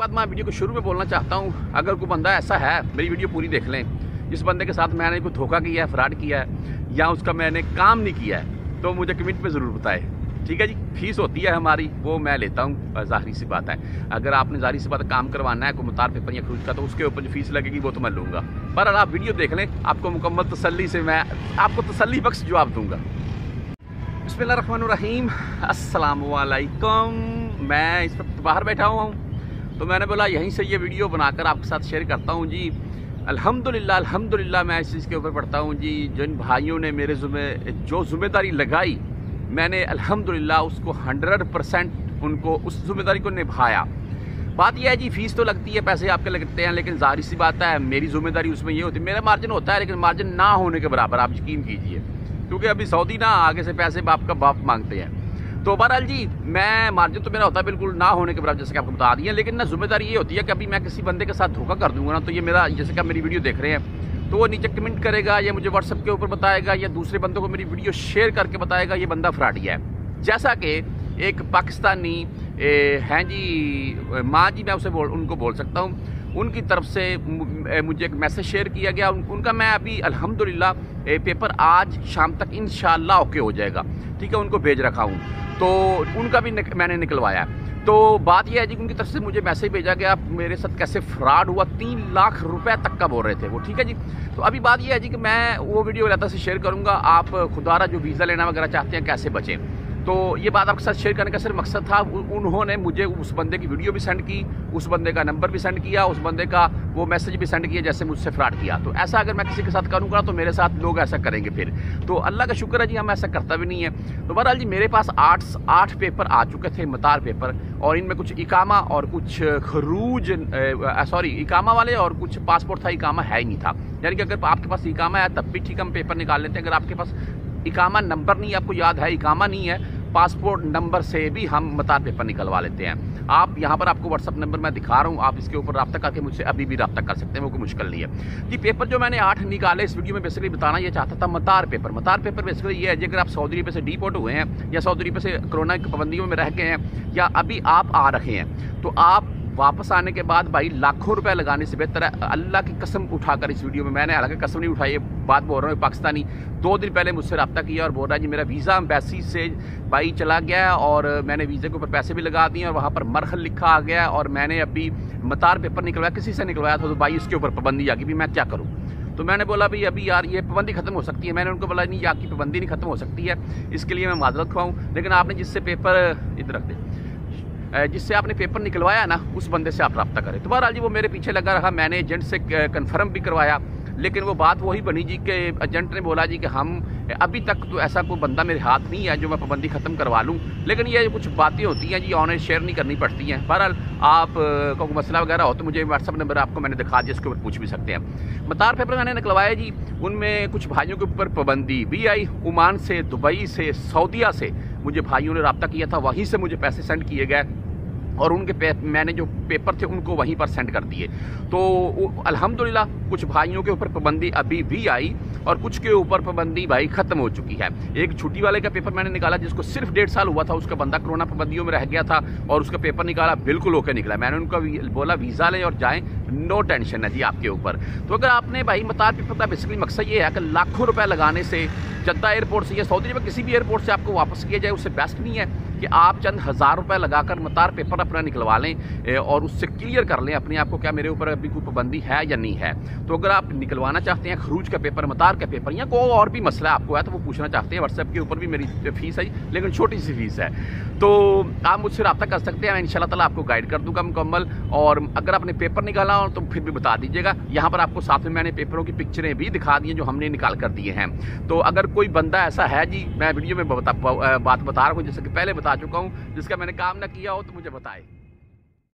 बाद मैं वीडियो को शुरू में बोलना चाहता हूँ, अगर कोई बंदा ऐसा है, मेरी वीडियो पूरी देख लें। जिस बंदे के साथ मैंने कोई धोखा किया है फ्रॉड किया है, या उसका मैंने काम नहीं किया है तो मुझे कमेंट में ज़रूर बताए। ठीक है जी? फ़ीस होती है हमारी, वो मैं लेता हूँ ज़ाहरी सी बात है। अगर आपने ज़ाहरी सी बात काम करवाना है, कोई मुतार पेपर या खरूज का तो उसके ऊपर जो फ़ीस लगेगी, वो तो मैं लूँगा। पर अगर आप वीडियो देख लें, आपको मुकम्मल तसली से मैं, आपको तसली बख्श जवाब दूँगा। बसमीम असलकम मैं इस वक्त बाहर बैठा हुआ हूँ। तो मैंने बोला, यहीं से ये वीडियो बनाकर आपके साथ शेयर करता हूँ जी। अल्हम्दुलिल्लाह अल्हम्दुलिल्लाह, मैं इस चीज़ के ऊपर पढ़ता हूँ जी। जिन भाइयों ने मेरे जुम्मे जो ज़िम्मेदारी लगाई, मैंने अल्हम्दुलिल्लाह उसको हंड्रेड परसेंट उनको, उस ज़िम्मेदारी को निभाया। बात यह है जी, फ़ीस तो लगती है, पैसे आपके लगते हैं, लेकिन ज़ाहिर सी बात है, मेरी ज़िम्मेदारी उसमें ये होती है मेरा मार्जिन होता है, लेकिन मार्जिन ना होने के बराबर, आप यकीन कीजिए। क्योंकि अभी सऊदी ना, आगे से पैसे बाप का बाप मांगते हैं। तो बहरहाल जी मैं मार्जिन तो मेरा होता है बिल्कुल ना होने के बराबर जैसे कि आपको बता दिया लेकिन ना ज़िम्मेदारी ये होती है कि अभी मैं किसी बंदे के साथ धोखा कर दूँगा ना तो ये मेरा जैसे कि आप मेरी वीडियो देख रहे हैं तो वो नीचे कमेंट करेगा या मुझे व्हाट्सअप के ऊपर बताएगा या दूसरे बंदों को मेरी वीडियो शेयर करके बताएगा ये बंदा फ्राडिया है। जैसा कि एक पाकिस्तानी हैं जी माँ जी मैं उसे बोल उनको बोल सकता हूँ उनकी तरफ़ से मुझे एक मैसेज शेयर किया गया उन, उनका मैं अभी अल्हम्दुलिल्लाह पेपर आज शाम तक इन ओके हो जाएगा ठीक है उनको भेज रखा हूँ। तो उनका भी निक, मैंने निकलवाया। तो बात यह है जी उनकी तरफ़ से मुझे मैसेज भेजा कि आप मेरे साथ कैसे फ्रॉड हुआ तीन लाख रुपए तक का बोल रहे थे वो ठीक है जी? तो अभी बात यह है जी कि मैं वो वीडियो लता से शेयर करूँगा आप खुदारा जो वीज़ा लेना वगैरह चाहते हैं कैसे बचें? तो ये बात आपके साथ शेयर करने का सिर्फ़ मकसद था। उन्होंने मुझे उस बंदे की वीडियो भी सेंड की, उस बंदे का नंबर भी सेंड किया, उस बंदे का वो मैसेज भी सेंड किया जैसे मुझसे फ्रॉड किया। तो ऐसा अगर मैं किसी के साथ करूँगा तो मेरे साथ लोग ऐसा करेंगे फिर। तो अल्लाह का शुक्र है जी, हम ऐसा करता भी नहीं है। तो बहरहाल जी, मेरे पास आठ आठ पेपर आ चुके थे, मतार पेपर और इनमें कुछ इकामा और कुछ खरूज सॉरी इकामा वाले और कुछ पासपोर्ट था, इकामा है ही नहीं था। यानी कि अगर आपके पास इकामा है, तब भी ठीक हम पेपर निकाल लेते हैं। अगर आपके पास इकामा नंबर नहीं आपको याद है, इकामा नहीं है पासपोर्ट नंबर से भी हम मतार पेपर निकलवा लेते हैं। आप यहाँ पर आपको व्हाट्सअप नंबर मैं दिखा रहा हूँ, आप इसके ऊपर रब्ता करके मुझसे अभी भी रब्ता कर सकते हैं, वो कोई मुश्किल नहीं है। कि पेपर जो मैंने आठ निकाले, इस वीडियो में बेसिकली बताना ये चाहता था मतार पेपर। मतार पेपर बेसिकली ये है अगर आप सऊदी अरब से डिपोर्ट हुए हैं या सऊदी अरब से कोरोना की पाबंदियों में रह गए हैं या अभी आप आ रहे हैं तो आप वापस आने के बाद भाई लाखों रुपए लगाने से बेहतर है। अल्लाह की कसम उठाकर इस वीडियो में। मैंने हालाँकि कसम नहीं उठाई बात बोल रहा हूँ पाकिस्तानी। दो दिन पहले मुझसे रब्ता किया और बोल रहा है, जी, मेरा वीज़ा एम्बेसी से भाई चला गया और मैंने वीज़े के ऊपर पैसे भी लगा दिए और वहाँ पर मरहल लिखा आ गया और मैंने अभी मतार पेपर निकलवाया, किसी से निकलवाया था तो भाई इसके ऊपर पाबंदी आ गई भी मैं क्या करूँ? तो मैंने बोला, भाई, अभी यार ये पाबंदी खत्म हो सकती है। मैंने उनको बोला, नहीं आपकी पाबंदी नहीं खत्म हो सकती है, इसके लिए मैं माजरत खुआऊँ। लेकिन आपने जिससे पेपर, इधर रख दे। जिससे आपने पेपर निकलवाया ना, उस बंदे से आप रब्ता करें। तो बहरहाल जी, वो मेरे पीछे लगा रहा, मैंने एजेंट से कन्फर्म भी करवाया, लेकिन वो बात वही बनी जी कि एजेंट ने बोला जी कि हम, अभी तक तो ऐसा कोई बंदा मेरे हाथ नहीं है जो मैं पाबंदी ख़त्म करवा लूँ, लेकिन ये कुछ बातें होती हैं जी, ऑनलाइन शेयर नहीं करनी पड़ती हैं। बहरहाल, आप को मसला वगैरह हो तो मुझे व्हाट्सअप नंबर आपको मैंने दिखा दिया इसके ऊपर पूछ भी सकते हैं। मतार पेपर मैंने निकलवाया जी, उनमें कुछ भाइयों के ऊपर पाबंदी भी आई, ओमान से, दुबई से, सऊदिया से मुझे भाइयों ने रब्ता किया था, वहीं से मुझे पैसे सेंड किए गए। और उनके मैंने जो पेपर थे उनको वहीं पर सेंड कर दिए। तो अल्हम्दुलिल्लाह, कुछ भाइयों के ऊपर पाबंदी अभी भी आई और कुछ के ऊपर पाबंदी भाई ख़त्म हो चुकी है। एक छुट्टी वाले का पेपर मैंने निकाला जिसको सिर्फ़ डेढ़ साल हुआ था, उसका बंदा कोरोना पाबंदियों में रह गया था और उसका पेपर निकाला, बिल्कुल होकर निकला। मैंने उनका बोला, वीज़ा लें और जाएँ, नो टेंशन है जी आपके ऊपर। तो अगर आपने भाई मतार पेपर का बेसिकली मकसद ये है कि लाखों रुपये लगाने से जद्दा एयरपोर्ट से या सऊदी में किसी भी एयरपोर्ट से आपको वापस किया जाए, उससे बेस्ट नहीं है। कि आप चंद हज़ार रुपये लगाकर मतार पेपर अपना निकलवा लें और उससे क्लियर कर लें अपने आप को क्या मेरे ऊपर अभी कोई पाबंदी है या नहीं है। तो अगर आप निकलवाना चाहते हैं खरूज का पेपर मतार का पेपर या कोई और भी मसला आपको है तो वो पूछना चाहते हैं। व्हाट्सएप के ऊपर भी मेरी फ़ीस है लेकिन छोटी सी फ़ीस है। तो आप मुझसे रब्ता कर सकते हैं मैं इन ताला आपको गाइड कर दूँगा मुकम्मल। और अगर आपने पेपर निकाला हो तो फिर भी बता दीजिएगा। यहाँ पर आपको साथ में मैंने पेपरों की पिक्चरें भी दिखा दी हैं जो हमने निकाल कर दिए हैं। तो अगर कोई बंदा ऐसा है जी मैं वीडियो में बता, बात बता रहा हूँ जैसे कि पहले बता चुका हूँ। जिसका मैंने काम ना किया हो तो मुझे बताए।